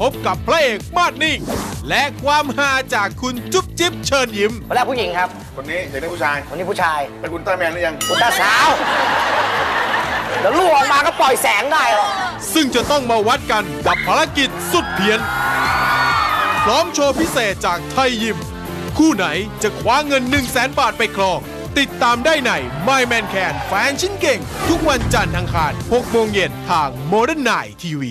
พบกับพระเอกมาดนิ่ง และความฮาจากคุณจุ๊บจิ๊บเชิญยิ้ม คนแรกผู้หญิงครับ คนนี้เด็กได้ผู้ชายคนนี้ผู้ชายเป็นคุณต้าแมนหรือยังคุณตาสาว แล้วลูกออกมาก็ปล่อยแสงได้หรอซึ่งจะต้องมาวัดกันกับภารกิจสุดเพี้ยน พร้อมโชว์พิเศษจากไทยยิม คู่ไหนจะคว้าเงิน 1 0 0 0 0แบาทไปครอง ติดตามได้ใน My Man Can แฟนชิ้นเก่ง ทุกวันจันทร์อังคาร6โมงเย็นทาง Modern Night TV